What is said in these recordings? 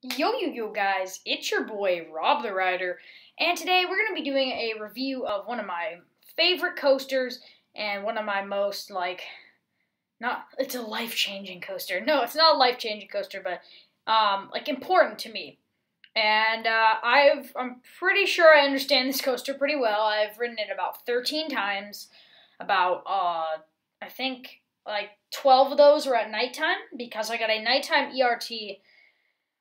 Yo, yo, yo, guys, it's your boy, Rob the Rider, and today we're going to be doing a review of one of my favorite coasters and one of my most, like, not, it's a life changing coaster. No, it's not a life changing coaster, but, um, like, important to me. And, uh, I've, I'm pretty sure I understand this coaster pretty well. I've ridden it about 13 times, about, uh, I think, like, 12 of those were at nighttime, because I got a nighttime ERT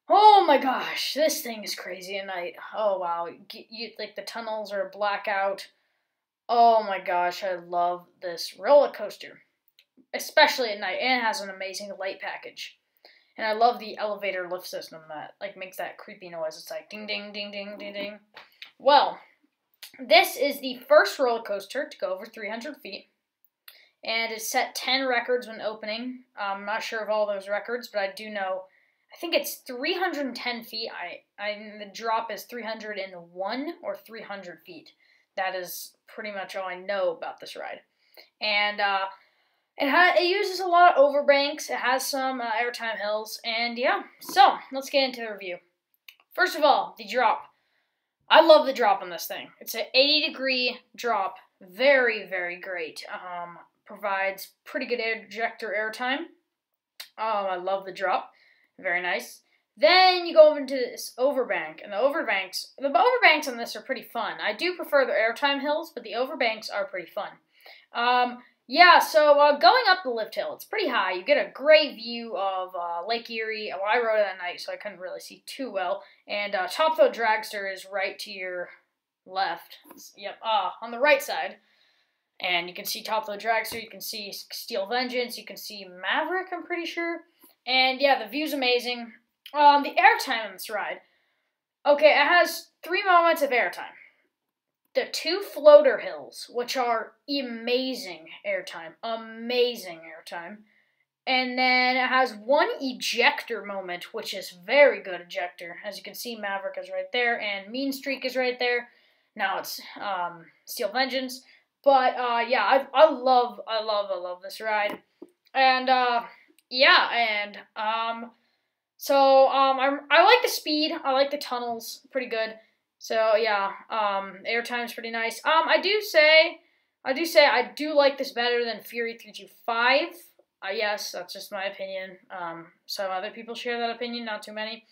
Oh my gosh, this thing is crazy at night. Oh wow, you, you, like the tunnels are blackout. Oh my gosh, I love this roller coaster, especially at night, and it has an amazing light package. And I love the elevator lift system that like makes that creepy noise. It's like ding ding ding ding ding ding. Well, this is the first roller coaster to go over 300 feet, and it set 10 records when opening. I'm not sure of all those records, but I do know I think it's 310 feet. I, I the drop is 301 or 300 feet. That is pretty much all I know about this ride. And uh, it ha- it uses a lot of overbanks. It has some uh, airtime hills, and yeah. So let's get into the review. First of all, the drop. I love the drop on this thing. It's an 80 degree drop. Very very great. Um, provides pretty good ejector airtime. Um, I love the drop. Very nice. Then you go over into this overbank, and the overbanks, the overbanks on this are pretty fun. I do prefer the airtime hills, but the overbanks are pretty fun. Um, yeah, so uh, going up the lift hill, it's pretty high. You get a great view of uh, Lake Erie. Well, I rode it at night, so I couldn't really see too well. And uh, Top Thrill Dragster is right to your left. Yep, ah, on the right side. And you can see Top Thrill Dragster. You can see Steel Vengeance. You can see Maverick. I'm pretty sure. And yeah, the view's amazing. Um, the airtime on this ride. Okay, it has three moments of airtime. The two floater hills, which are amazing airtime, amazing airtime. And then it has one ejector moment, which is very good ejector. As you can see, Maverick is right there, and Mean Streak is right there. Now it's um, Steel Vengeance. But uh, yeah, I, I love, I love, I love this ride. And uh, yeah, and um, so um, I I like the speed. I like the tunnels, pretty good. So yeah, um, airtime's pretty nice. Um, I do say, I do say, I do like this better than Fury three two five. Uh, yes, that's just my opinion. Um, some other people share that opinion, not too many.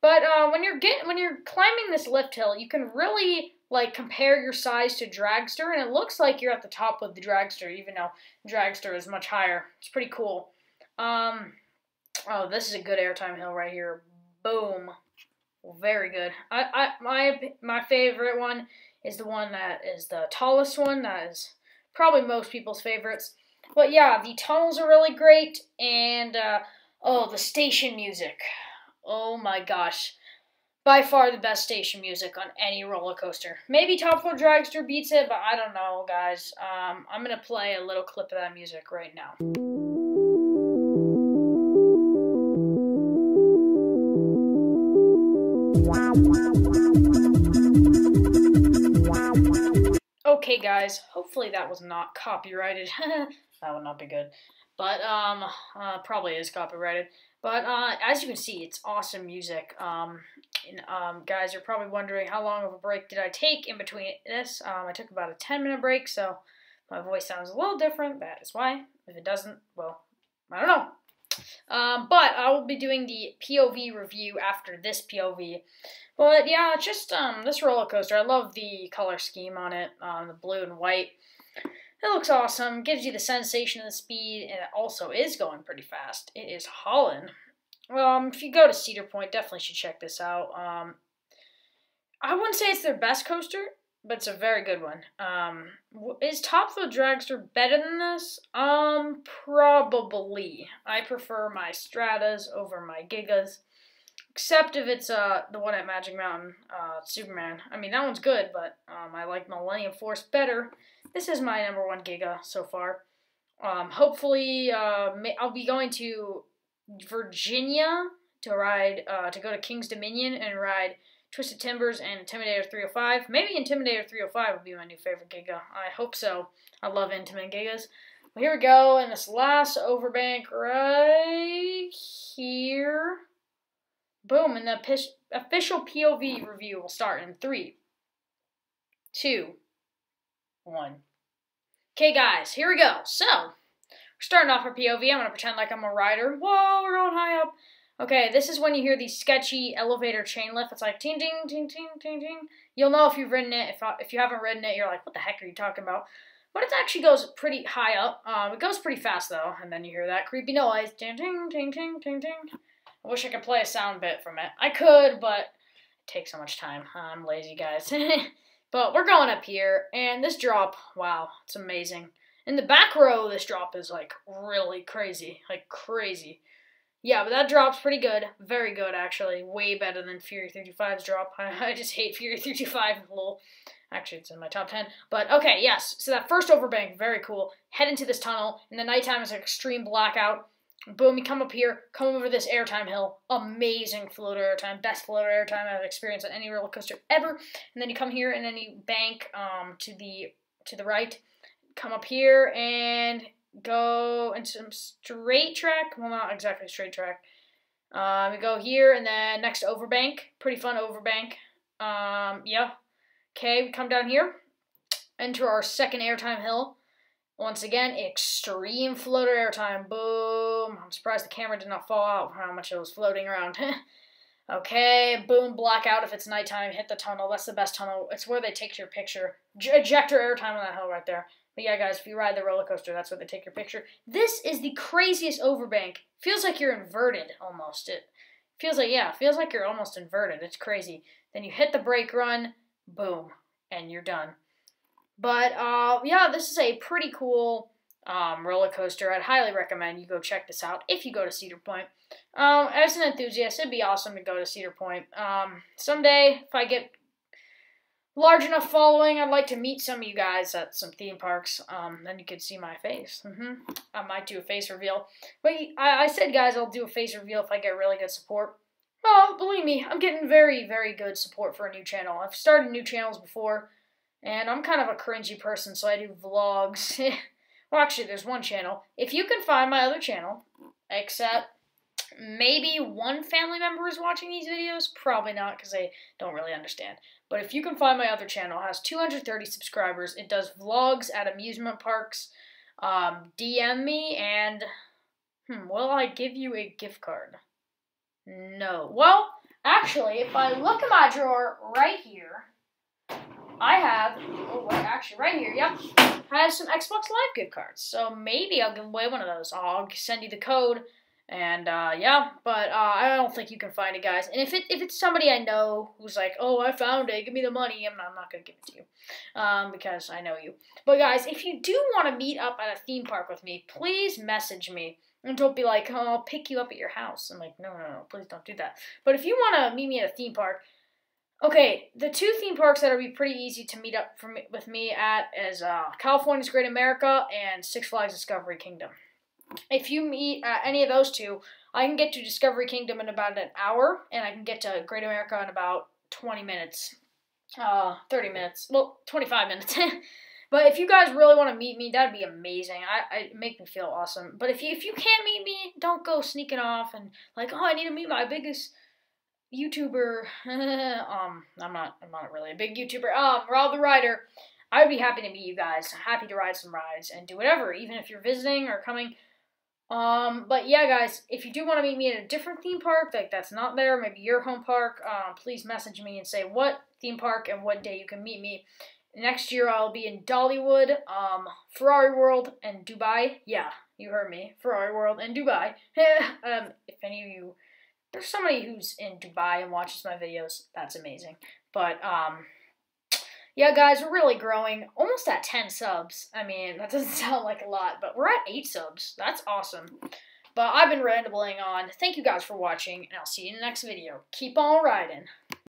But uh, when you're getting when you're climbing this lift hill, you can really like compare your size to Dragster, and it looks like you're at the top of the Dragster, even though Dragster is much higher. It's pretty cool. Um, oh, this is a good airtime hill right here. Boom. Very good. I, I, my, my favorite one is the one that is the tallest one. That is probably most people's favorites. But yeah, the tunnels are really great, and uh, oh, the station music. Oh my gosh. By far the best station music on any roller coaster. Maybe Top Thrill Dragster beats it, but I don't know, guys. Um, I'm going to play a little clip of that music right now. Okay, guys, hopefully that was not copyrighted. that would not be good. But, um, uh, probably is copyrighted. But, uh, as you can see, it's awesome music. Um, and, um, guys, you're probably wondering how long of a break did I take in between this. Um, I took about a 10 minute break, so my voice sounds a little different. That is why. If it doesn't, well, I don't know. Um, but I will be doing the POV review after this POV. But yeah, just um, this roller coaster. I love the color scheme on it, um, the blue and white. It looks awesome. Gives you the sensation of the speed, and it also is going pretty fast. It is hauling. Um, if you go to Cedar Point, definitely should check this out. Um, I wouldn't say it's their best coaster but it's a very good one. Um, is Top Thrill Dragster better than this? Um, probably. I prefer my Stratas over my Gigas, except if it's uh the one at Magic Mountain, uh, Superman. I mean that one's good, but um, I like Millennium Force better. This is my number one Giga so far. Um, hopefully, uh, I'll be going to Virginia to ride, uh, to go to King's Dominion and ride Twisted Timbers, and Intimidator 305. Maybe Intimidator 305 will be my new favorite Giga. I hope so. I love Intamin Gigas. Well, here we go, and this last overbank right here. Boom, and the official POV review will start in three, two, one. Okay, guys, here we go. So, we're starting off our POV. I'm going to pretend like I'm a rider. Whoa, we're going high up. Okay, this is when you hear the sketchy elevator chain lift. It's like ting, ting, ting, ting, ting, ting. You'll know if you've ridden it. If, uh, if you haven't ridden it, you're like, what the heck are you talking about? But it actually goes pretty high up. Um, it goes pretty fast, though. And then you hear that creepy noise. Ting, ting, ting, ting, ting, ting. I wish I could play a sound bit from it. I could, but it takes so much time. I'm lazy, guys. but we're going up here, and this drop, wow, it's amazing. In the back row, this drop is, like, really crazy. Like, crazy. Yeah, but that drop's pretty good. Very good, actually. Way better than Fury 35's drop. I, just hate Fury 35. Lol. Actually, it's in my top 10. But, okay, yes. So that first overbank, very cool. Head into this tunnel. In the nighttime, it's an extreme blackout. Boom, you come up here, come over this airtime hill. Amazing floater airtime. Best floater airtime I've experienced on any roller coaster ever. And then you come here and then you bank um, to the to the right. Come up here and go into some straight track. Well, not exactly straight track. Um, we go here and then next overbank. Pretty fun overbank. Um, yeah. Okay, we come down here. Enter our second airtime hill. Once again, extreme floater airtime. Boom. I'm surprised the camera did not fall out how much it was floating around. okay, boom, blackout if it's nighttime. Hit the tunnel. That's the best tunnel. It's where they take your picture. J ejector airtime on that hill right there. But yeah, guys, if you ride the roller coaster, that's where they take your picture. This is the craziest overbank. Feels like you're inverted almost. It feels like, yeah, feels like you're almost inverted. It's crazy. Then you hit the brake run, boom, and you're done. But uh, yeah, this is a pretty cool um, roller coaster. I'd highly recommend you go check this out if you go to Cedar Point. Um, as an enthusiast, it'd be awesome to go to Cedar Point. Um, someday, if I get large enough following, I'd like to meet some of you guys at some theme parks. Um, then you could see my face. Mm-hmm. I might do a face reveal. But I, I said, guys, I'll do a face reveal if I get really good support. Oh, believe me, I'm getting very, very good support for a new channel. I've started new channels before. And I'm kind of a cringy person, so I do vlogs. well, actually, there's one channel. If you can find my other channel, except maybe one family member is watching these videos, probably not because they don't really understand. But if you can find my other channel, has 230 subscribers. It does vlogs at amusement parks. Um, DM me and, hmm, will I give you a gift card? No. Well, actually, if I look in my drawer right here, I have, oh wait, actually right here, yep, I have some Xbox Live gift cards. So maybe I'll give away one of those. I'll send you the code, and uh, yeah, but uh, I don't think you can find it, guys. And if it if it's somebody I know who's like, oh, I found it, give me the money, I'm not, I'm not gonna give it to you, um, because I know you. But guys, if you do want to meet up at a theme park with me, please message me. And don't be like, oh, I'll pick you up at your house. I'm like, no, no, no, please don't do that. But if you want to meet me at a theme park, Okay, the two theme parks that would be pretty easy to meet up me, with me at is uh, California's Great America and Six Flags Discovery Kingdom. If you meet uh, any of those two, I can get to Discovery Kingdom in about an hour, and I can get to Great America in about 20 minutes. Uh, 30 minutes. Well, 25 minutes. but if you guys really want to meet me, that'd be amazing. I, I make me feel awesome. But if you if you can't meet me, don't go sneaking off and like, oh, I need to meet my biggest YouTuber. um, I'm not. I'm not really a big YouTuber. Um, Rob the Rider. I would be happy to meet you guys. Happy to ride some rides and do whatever, even if you're visiting or coming. Um, but yeah, guys, if you do want to meet me at a different theme park, like that's not there, maybe your home park, um, please message me and say what theme park and what day you can meet me. Next year I'll be in Dollywood, um, Ferrari World, and Dubai. Yeah, you heard me. Ferrari World and Dubai. um, if any of you there's somebody who's in Dubai and watches my videos. That's amazing. But um, yeah, guys, we're really growing. Almost at 10 subs. I mean, that doesn't sound like a lot, but we're at 8 subs. That's awesome. But I've been rambling on. Thank you guys for watching, and I'll see you in the next video. Keep on riding.